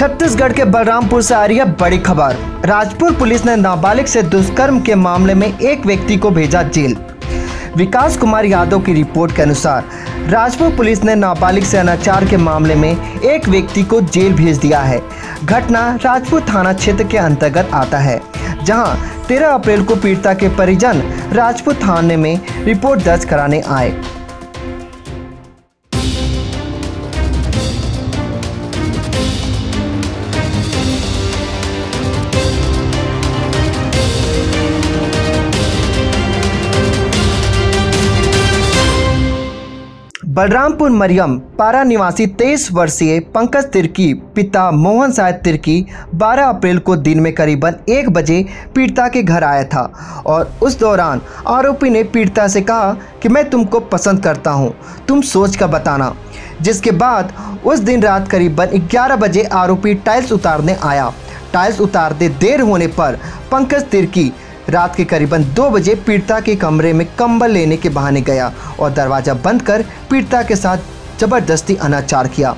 छत्तीसगढ़ के बलरामपुर से आ रही है बड़ी खबर। राजपुर पुलिस ने नाबालिग से दुष्कर्म के मामले में एक व्यक्ति को भेजा जेल। विकास कुमार यादव की रिपोर्ट के अनुसार, राजपुर पुलिस ने नाबालिग से अनाचार के मामले में एक व्यक्ति को जेल भेज दिया है। घटना राजपुर थाना क्षेत्र के अंतर्गत आता है, जहाँ 13 अप्रैल को पीड़िता के परिजन राजपुर थाने में रिपोर्ट दर्ज कराने आए। बलरामपुर मरियम पारा निवासी 23 वर्षीय पंकज तिर्की पिता मोहन साय तिर्की 12 अप्रैल को दिन में करीबन एक बजे पीड़िता के घर आया था और उस दौरान आरोपी ने पीड़िता से कहा कि मैं तुमको पसंद करता हूँ, तुम सोच कर बताना। जिसके बाद उस दिन रात करीबन 11 बजे आरोपी टाइल्स उतारने आया। टाइल्स उतारते देर होने पर पंकज तिर्की रात के करीबन दो बजे पीड़िता के कमरे में कंबल लेने के बहाने गया और दरवाज़ा बंद कर पीड़िता के साथ ज़बरदस्ती अनाचार किया।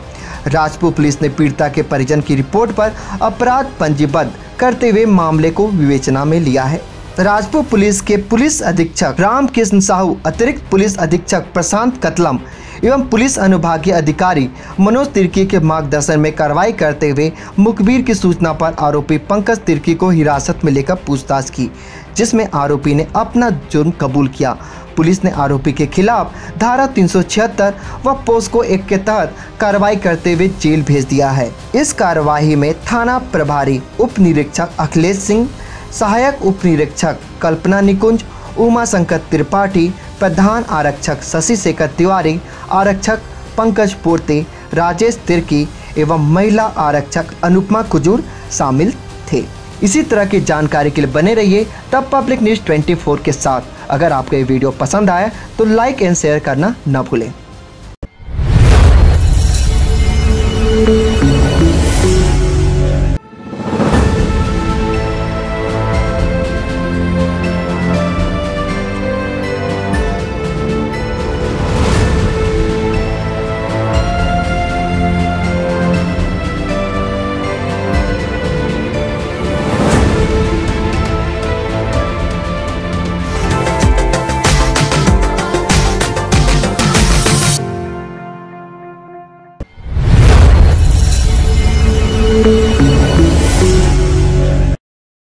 राजपुर पुलिस ने पीड़िता के परिजन की रिपोर्ट पर अपराध पंजीबद्ध करते हुए मामले को विवेचना में लिया है। राजपुर पुलिस के पुलिस अधीक्षक रामकृष्ण साहू, अतिरिक्त पुलिस अधीक्षक प्रशांत कतलम एवं पुलिस अनुभागीय अधिकारी मनोज तिर्की के मार्गदर्शन में कार्रवाई करते हुए मुखबिर की सूचना पर आरोपी पंकज तिर्की को हिरासत में लेकर पूछताछ की, जिसमें आरोपी ने अपना जुर्म कबूल किया। पुलिस ने आरोपी के खिलाफ धारा 376 व पोस्को एक के तहत कार्रवाई करते हुए जेल भेज दिया है। इस कार्यवाही में थाना प्रभारी उप निरीक्षक अखिलेश सिंह, सहायक उप निरीक्षक कल्पना निकुंज, उमा शंकर त्रिपाठी प्रधान आरक्षक शशि शेखर तिवारी, आरक्षक पंकज पोर्ते, राजेश तिर्की एवं महिला आरक्षक अनुपमा कुजूर शामिल थे। इसी तरह की जानकारी के लिए बने रहिए तब पब्लिक न्यूज़ 24 के साथ। अगर आपको ये वीडियो पसंद आया तो लाइक एंड शेयर करना न भूलें।